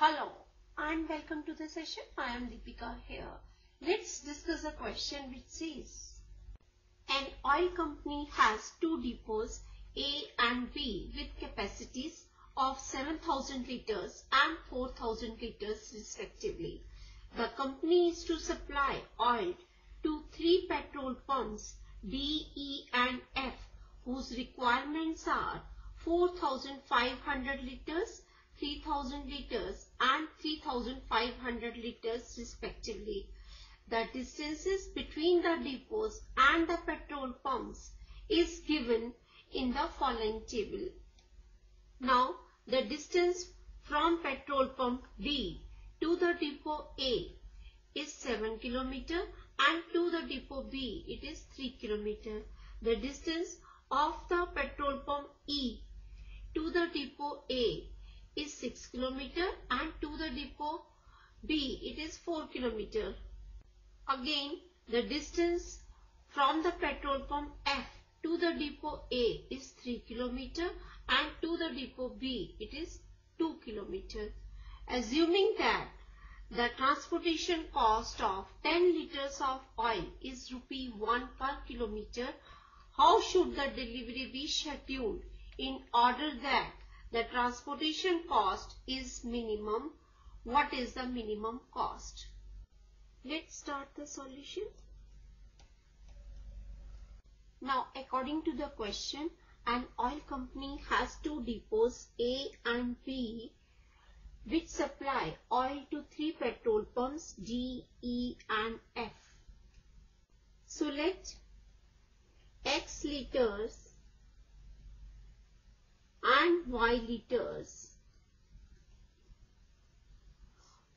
Hello and welcome to the session. I am Deepika here. Let's discuss a question which says An oil company has two depots A and B with capacities of 7000 liters and 4000 liters respectively. The company is to supply oil to three petrol pumps D, E and F whose requirements are 4500 liters 3000 liters and 3500 liters respectively. The distances between the depots and the petrol pumps is given in the following table. Now the distance from petrol pump B to the depot A is 7 km and to the depot B it is 3 km. The distance of the petrol pump E to the depot A is 6 km and to the depot B it is 4 km. Again the distance from the petrol pump F to the depot A is 3 km and to the depot B it is 2 km. Assuming that the transportation cost of 10 liters of oil is rupee 1 per kilometer, how should the delivery be scheduled in order that the transportation cost is minimum. What is the minimum cost? Let's start the solution. Now, according to the question, an oil company has two depots A and B which supply oil to three petrol pumps D, E and F. So let X liters and Y liters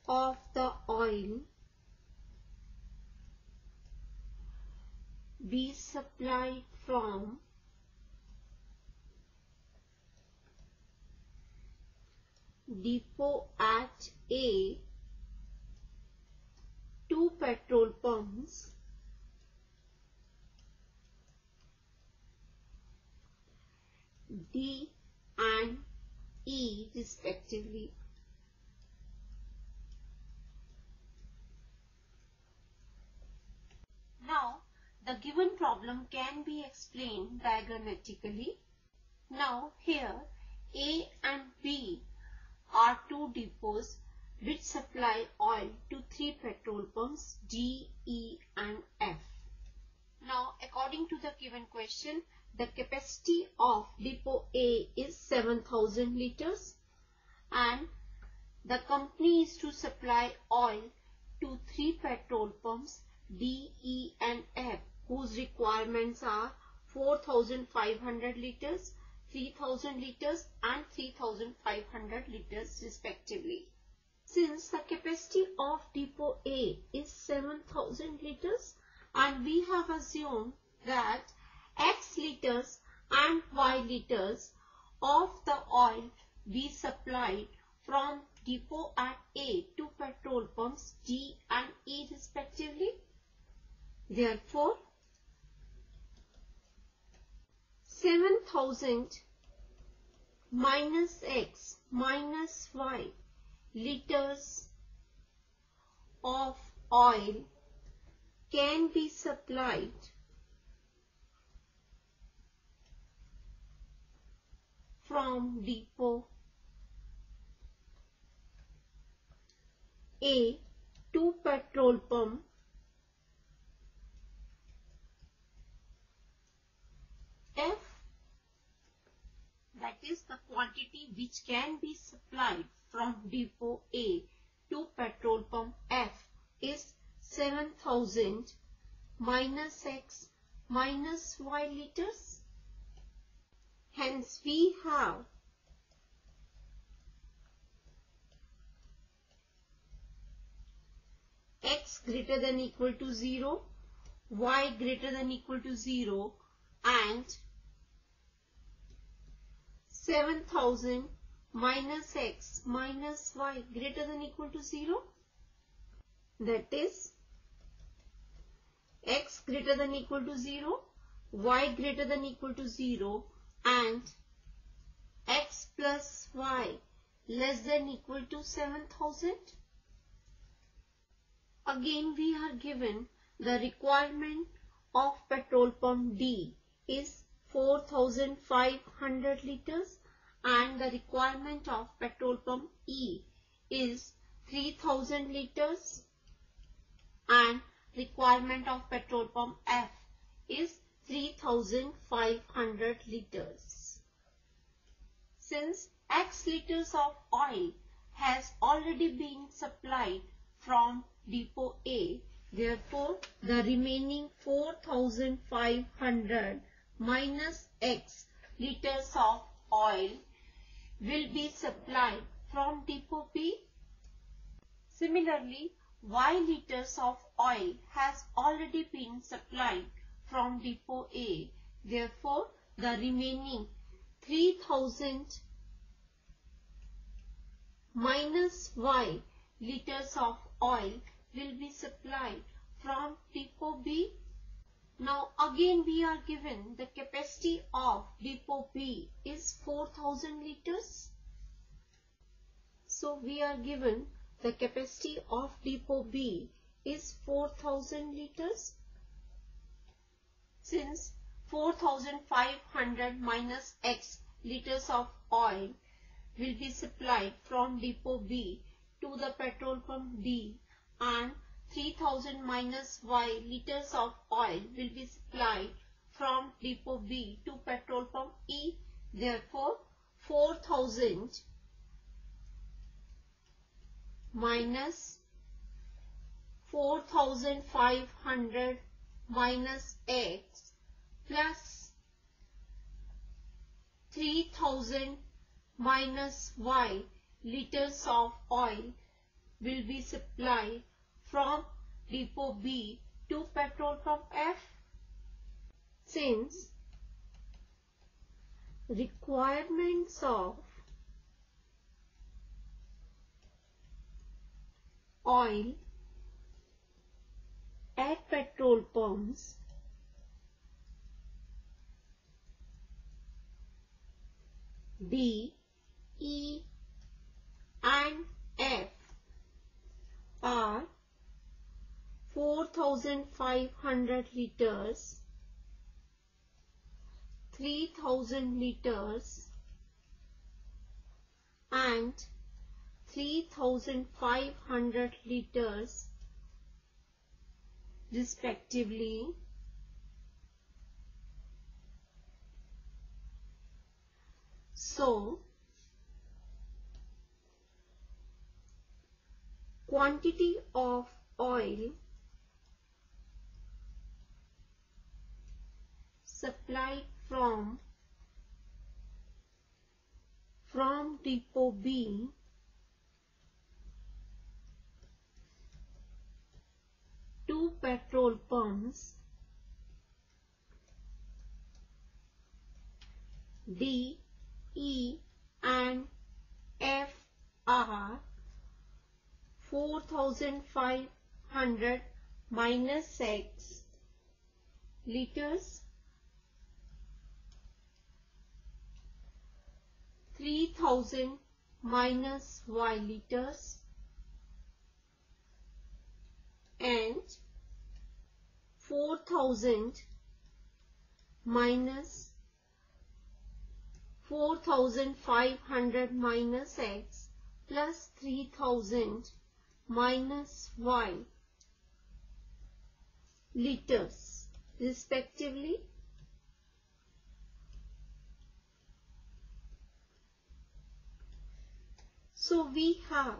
of the oil be supplied from depot at A two petrol pumps D and E respectively. Now, the given problem can be explained diagrammatically. Now, here A and B are two depots which supply oil to three petrol pumps D, E and F. Now, according to the given question, the capacity of depot A is 7000 liters and the company is to supply oil to three petrol pumps D, E and F whose requirements are 4500 liters, 3000 liters and 3500 liters respectively. Since the capacity of depot A is 7000 liters and we have assumed that X liters and Y liters of the oil be supplied from depot at A to petrol pumps D and E respectively. Therefore, 7000 minus X minus Y liters of oil can be supplied from depot A to petrol pump. F that is the quantity which can be supplied from depot A to petrol pump. F is 7000 minus X minus Y liters Hence, we have x greater than equal to 0, y greater than equal to 0 and 7000 minus x minus y greater than equal to 0 that is x greater than equal to 0 y greater than equal to 0 and x plus y less than equal to 7000? Again we are given the requirement of petrol pump D is 4500 liters and the requirement of petrol pump E is 3000 liters and requirement of petrol pump F is 3500 liters. Since X liters of oil has already been supplied from depot A, therefore the remaining 4500 minus X liters of oil will be supplied from depot B. Similarly, Y liters of oil has already been supplied from depot A. Therefore, the remaining 3000 minus Y liters of oil will be supplied from depot B. Now again we are given the capacity of depot B is 4000 liters. So we are given the capacity of depot B is 4000 liters. Since 4500 minus X liters of oil will be supplied from depot B to the petrol pump D and 3000 minus Y liters of oil will be supplied from depot B to petrol pump E. Therefore, 4000 minus 4500 minus X plus 3000 minus Y liters of oil will be supplied from depot B to petrol pump F. Since requirements of oil at petrol pumps D, E and F are 4500 liters, 3000 liters and 3500 liters respectively. So, quantity of oil supplied from from depot B to petrol pumps D, E and F are 4500 minus X liters 3000 minus Y liters and 4000 minus 4500 minus X plus 3000 minus Y liters respectively. So we have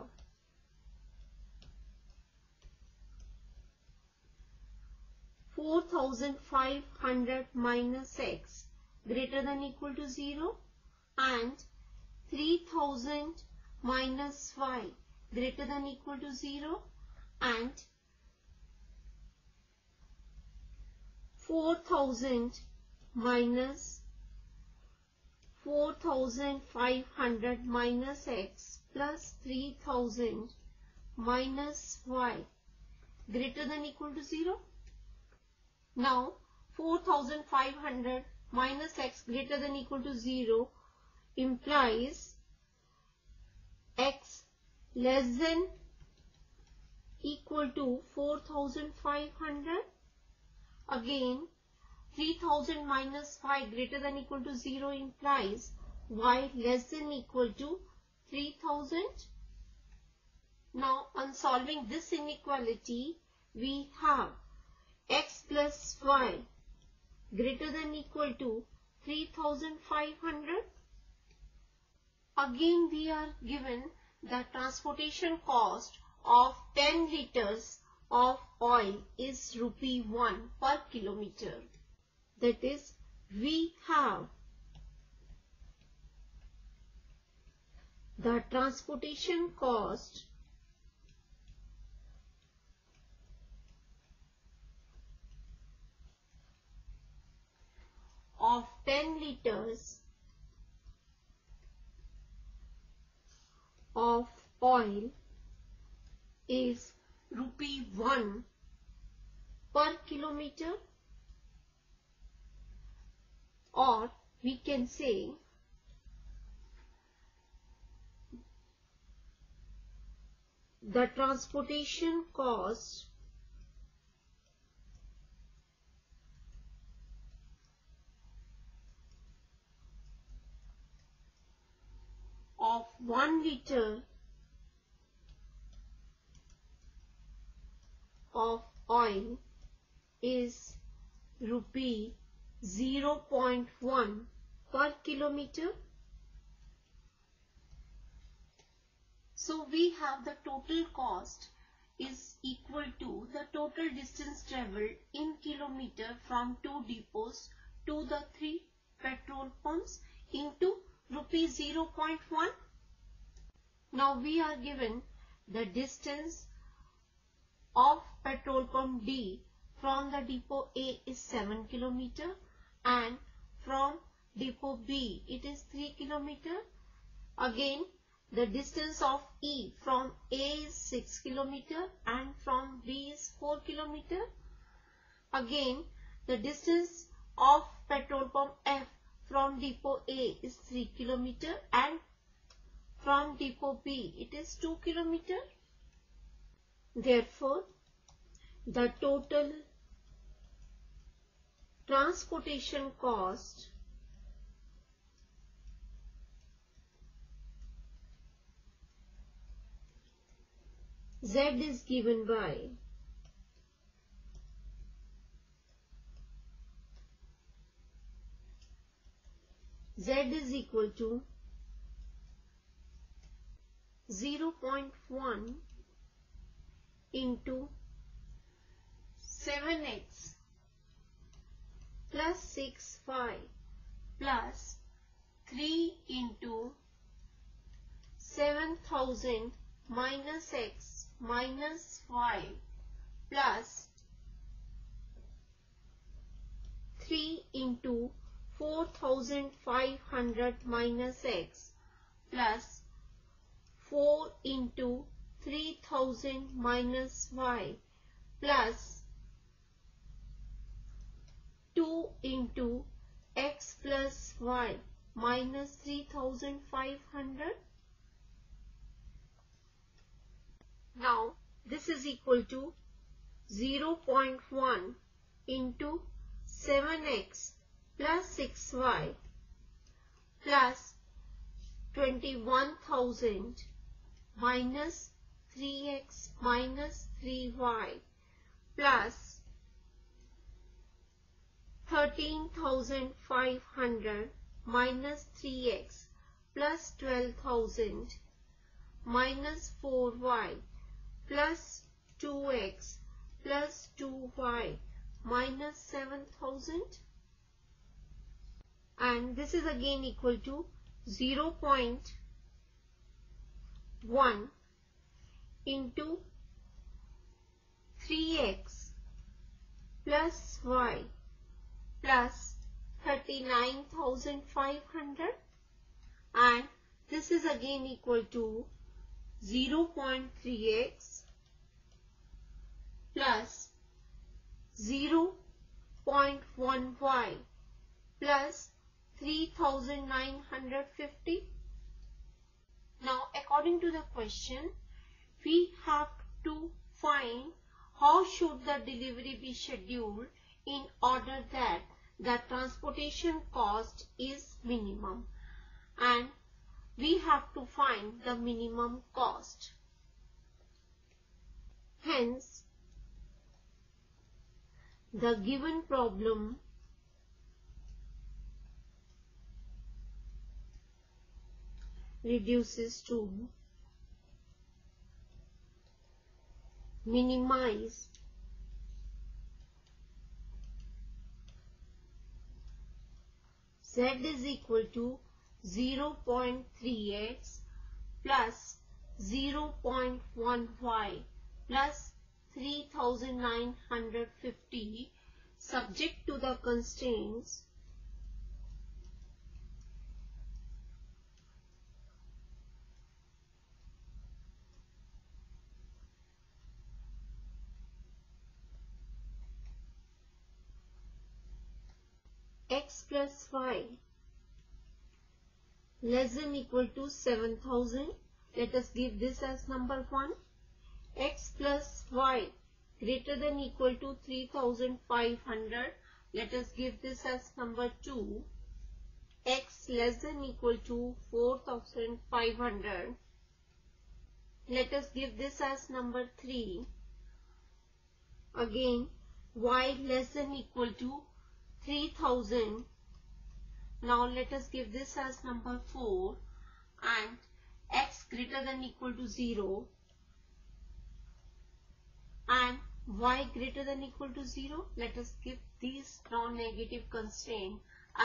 four thousand five hundred minus x greater than equal to zero and three thousand minus y greater than equal to 0 and 4000 minus 4500 minus x plus 3000 minus y greater than equal to 0. Now 4500 minus x greater than equal to 0 implies x less than equal to 4500 again 3000 minus 5 greater than equal to 0 implies y less than equal to 3000 now on solving this inequality we have x plus y greater than equal to 3500 again we are given the transportation cost of 10 liters of oil is rupee 1 per kilometer. That is, we have the transportation cost of 10 liters of oil is rupee 1 per kilometer. Or we can say the transportation cost of 1 liter of oil is rupee 0.1 per kilometer. So we have the total cost is equal to the total distance travelled in kilometer from two depots to the three petrol pumps into rupees 0.1. Now we are given the distance of petrol pump D from the depot A is 7 km and from depot B it is 3 km. Again the distance of E from A is 6 km and from B is 4 km. Again the distance of petrol pump F from depot A is 3 km and from depot B it is 2 km. Therefore, the total transportation cost Z is given by Z is equal to 0.1 into 7x plus 6 5 plus 3 into 7000 minus x minus 5 plus 3 into 4500 minus x plus 4 into 3000 minus y plus 2 into x plus y minus 3500. Now this is equal to 0 0.1 into 7x plus 6y plus 21,000 minus 3x minus 3y plus 13,500 minus 3x plus 12,000 minus 4y plus 2x plus 2y minus 7,000 and this is again equal to 0 0.1 into 3x plus y plus 39,500 and this is again equal to 0 0.3x plus 0 0.1y plus 3950 Now according to the question, we have to find how should the delivery be scheduled in order that the transportation cost is minimum and we have to find the minimum cost. Hence, the given problem reduces to minimize z is equal to 0.3x plus 0.15 plus 3950 subject to the constraints x plus y less than equal to 7000 let us give this as number 1 x plus y greater than equal to 3500 let us give this as number 2 x less than equal to 4500 let us give this as number 3 again y less than equal to 3000 now let us give this as number 4 and x greater than equal to 0 and y greater than equal to 0 let us give these non-negative constraint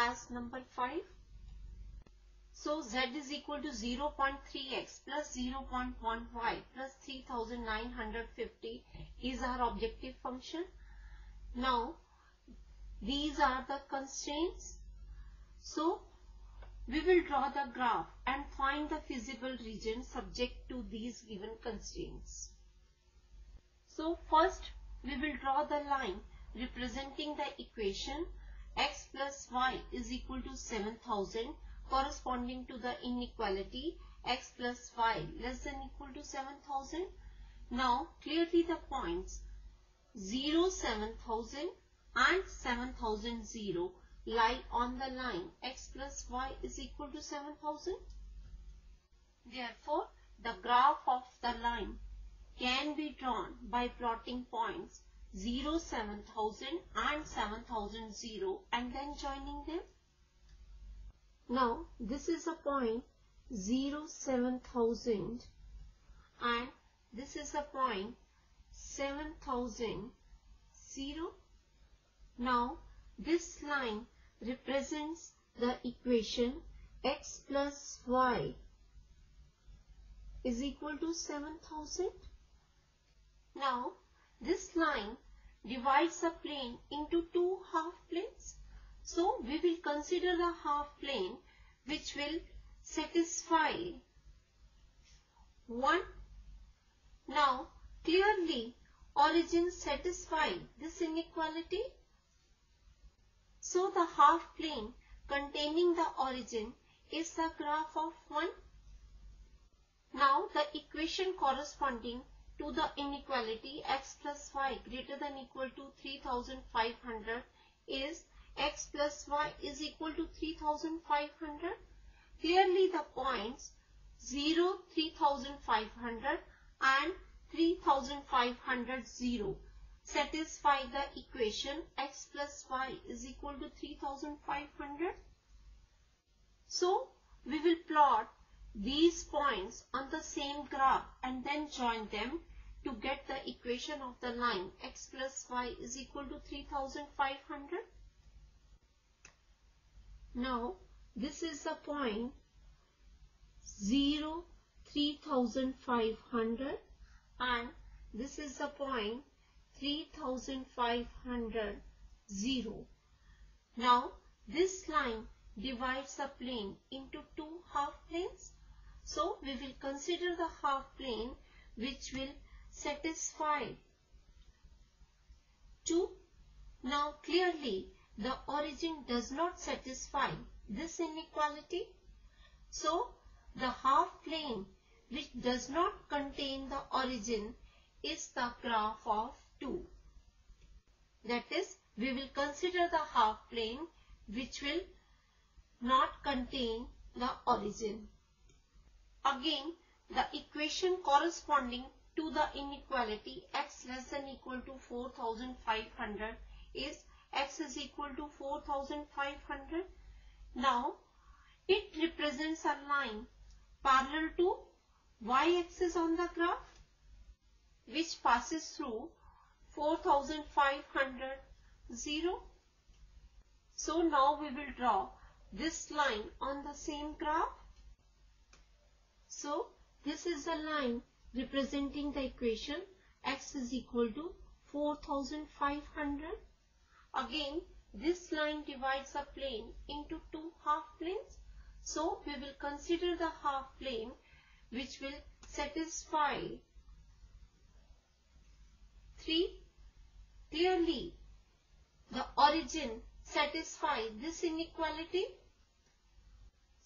as number 5 so z is equal to 0.3x plus 0.1y plus 3950 is our objective function. Now these are the constraints. So, we will draw the graph and find the feasible region subject to these given constraints. So, first we will draw the line representing the equation x plus y is equal to 7000 corresponding to the inequality x plus y less than equal to 7000. Now, clearly the points 0, 7000 and 7000 lie on the line x plus y is equal to 7000. Therefore, the graph of the line can be drawn by plotting points 0, 7000 and 7000 0 and then joining them. Now, this is a point 0, 7000 and this is a point 7000 0 now, this line represents the equation x plus y is equal to 7000. Now, this line divides a plane into two half planes. So, we will consider the half plane which will satisfy 1. Now, clearly origins satisfy this inequality so the half plane containing the origin is the graph of 1. Now the equation corresponding to the inequality x plus y greater than equal to 3500 is x plus y is equal to 3500. Clearly the points 0, 3500 and 3500 0 satisfy the equation x plus y is equal to 3500. So, we will plot these points on the same graph and then join them to get the equation of the line x plus y is equal to 3500. Now, this is the point 0, 3500 and this is the point 3500 0. Now this line divides the plane into two half planes. So we will consider the half plane which will satisfy 2. Now clearly the origin does not satisfy this inequality. So the half plane which does not contain the origin is the graph of 2. That is, we will consider the half plane which will not contain the origin. Again, the equation corresponding to the inequality x less than equal to 4500 is x is equal to 4500. Now, it represents a line parallel to y-axis on the graph which passes through 4500 0. So now we will draw this line on the same graph. So this is the line representing the equation x is equal to 4500. Again this line divides a plane into two half planes. So we will consider the half plane which will satisfy 3. Clearly the origin satisfy this inequality?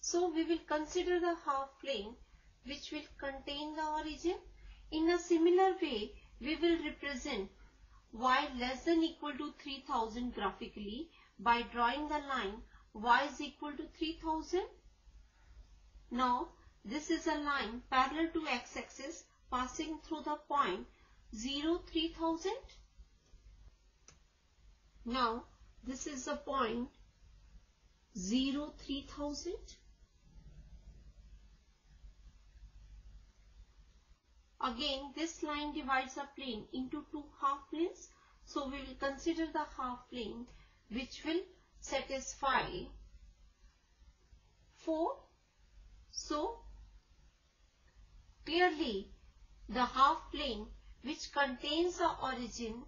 So we will consider the half plane which will contain the origin. In a similar way, we will represent y less than equal to 3000 graphically by drawing the line y is equal to 3000. Now, this is a line parallel to x-axis passing through the point 0, 3000. Now, this is the point 0, 3000. Again, this line divides a plane into two half planes. So, we will consider the half plane which will satisfy 4. So, clearly the half plane which contains the origin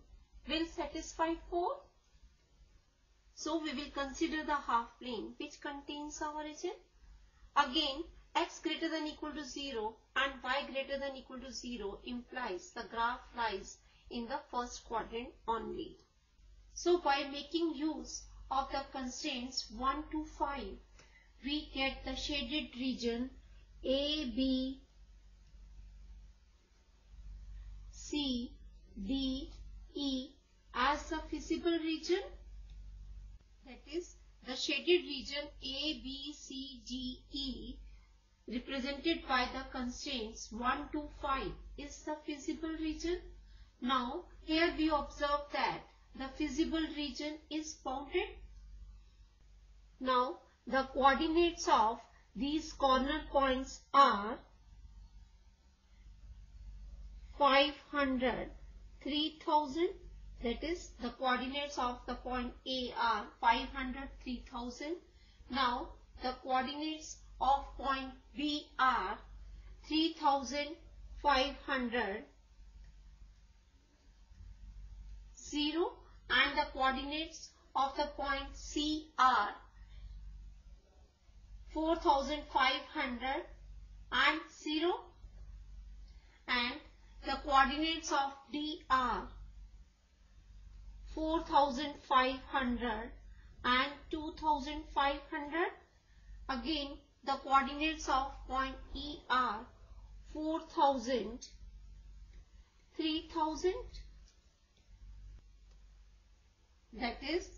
will satisfy 4. So we will consider the half plane which contains our region. Again, x greater than equal to 0 and y greater than equal to 0 implies the graph lies in the first quadrant only. So by making use of the constraints 1 to 5, we get the shaded region A, B, C, D, E as the feasible region that is the shaded region A, B, C, D, E represented by the constraints 1 to 5 is the feasible region. Now here we observe that the feasible region is bounded. Now the coordinates of these corner points are 500, 3000 that is the coordinates of the point A are 500, 3000. Now the coordinates of point B are 3500, 0 and the coordinates of the point C are 4500 and 0 and the coordinates of D are 4500 and 2500. Again, the coordinates of point E are 4000, 3000. That is,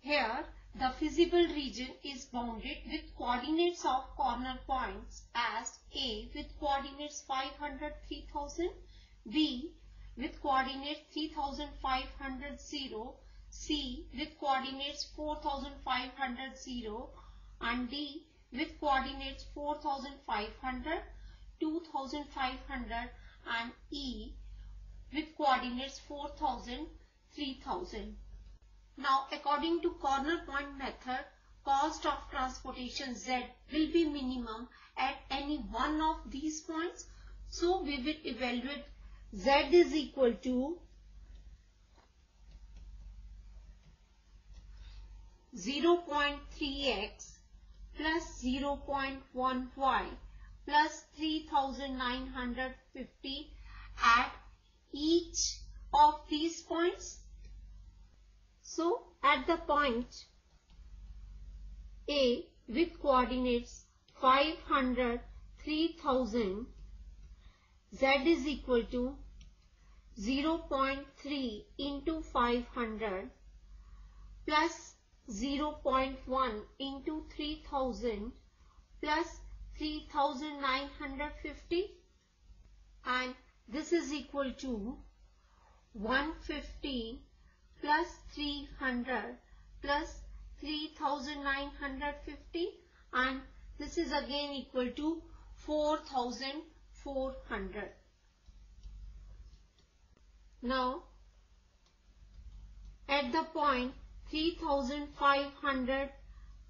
here the feasible region is bounded with coordinates of corner points as A with coordinates 500, 3000, B with coordinates 3500 0, C with coordinates 4500 0 and D with coordinates 4500, 2500 and E with coordinates 4000, 3000. Now according to corner point method, cost of transportation Z will be minimum at any one of these points. So we will evaluate z is equal to 0.3x plus 0.1y plus 3950 at each of these points. So at the point A with coordinates 500, 3000 Z is equal to 0.3 into 500 plus 0.1 into 3000 plus 3950 and this is equal to 150 plus 300 plus 3950 and this is again equal to 4400. Now at the point 3500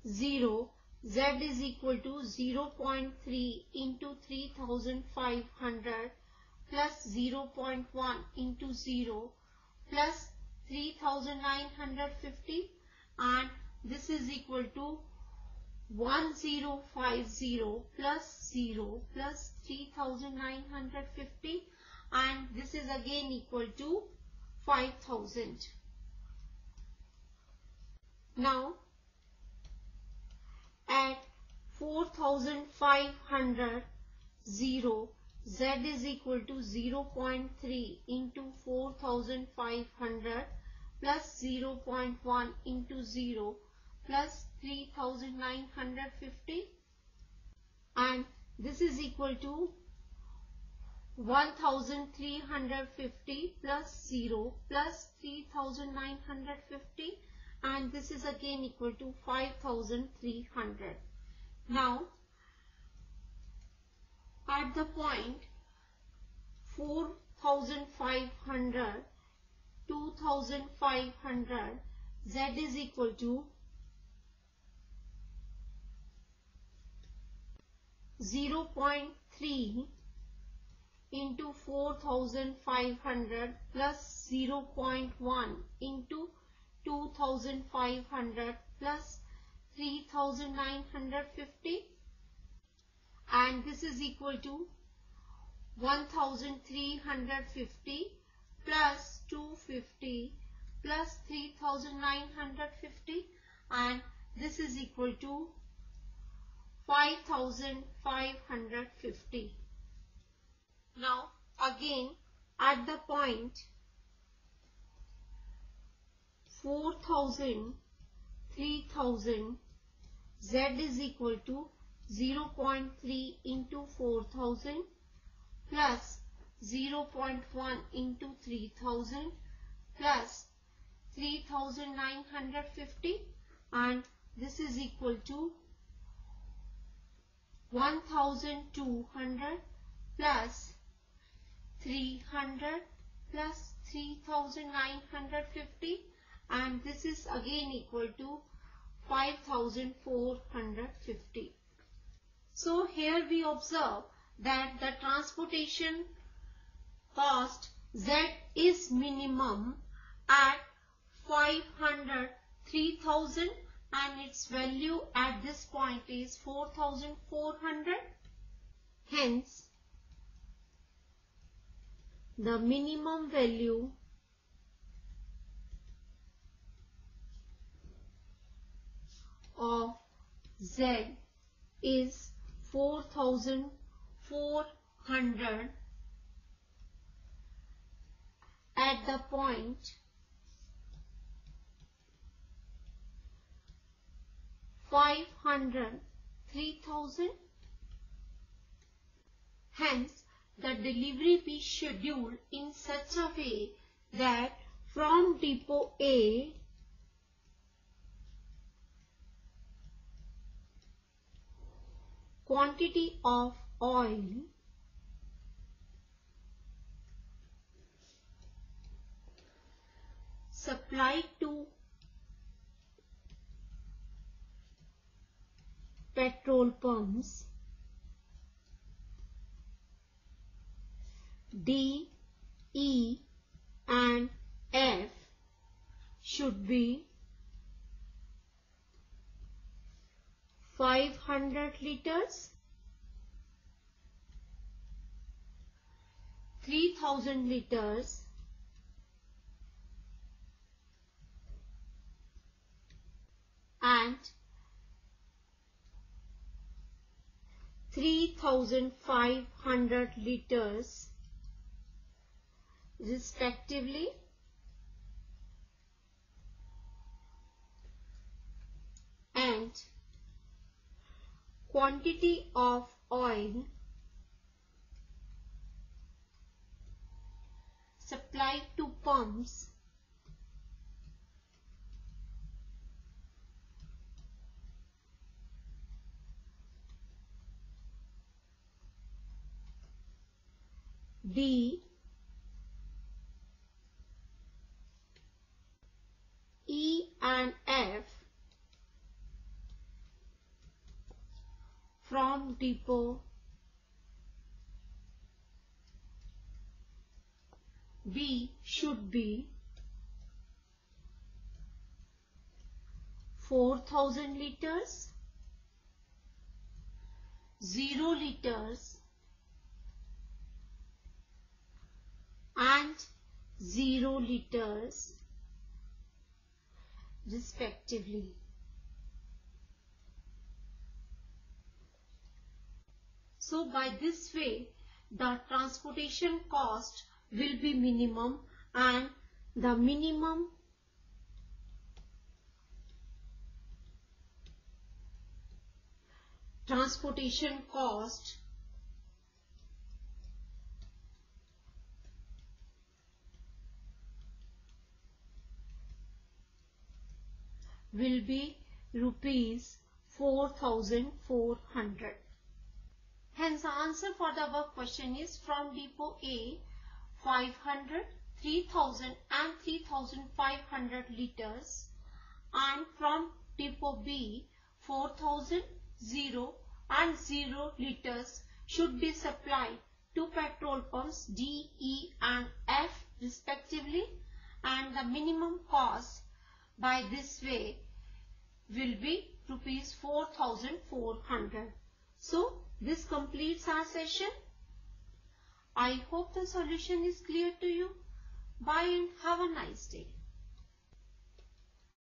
0 z is equal to 0 0.3 into 3500 plus 0 0.1 into 0 plus 3950 and this is equal to 1050 plus 0 plus 3950 and this is again equal to 5000. Now at 4500 0 z is equal to 0 0.3 into 4500 plus 0 0.1 into 0 plus 3950 and this is equal to 1350 plus 0 plus 3950 and this is again equal to 5300. Now at the point 4500 2500 z is equal to 0.3 into 4500 plus 0 0.1 into 2500 plus 3950 and this is equal to 1350 plus 250 plus 3950 and this is equal to 5550. Now again at the point 4000 3000 z is equal to 0 0.3 into 4000 plus 0 0.1 into 3000 plus 3950 and this is equal to 1200 plus 300 plus 3950 and this is again equal to 5450. So here we observe that the transportation cost Z is minimum at 500 3000 and its value at this point is 4400 hence the minimum value of Z is 4400 at the point 500 3000 hence the delivery be scheduled in such a way that from depot A quantity of oil supplied to petrol pumps. D, E and F should be 500 liters, 3000 liters, and 3500 liters respectively. And quantity of oil supplied to pumps D E and F from depot B should be 4000 liters 0 liters and 0 liters respectively. So by this way the transportation cost will be minimum and the minimum transportation cost will be rupees 4400. Hence the answer for the above question is from depot A 500, 3000 and 3500 liters and from depot B 4000, 0 and 0 liters should be supplied to petrol pumps D, E and F respectively and the minimum cost by this way will be rupees 4400. So this completes our session. I hope the solution is clear to you. Bye and have a nice day.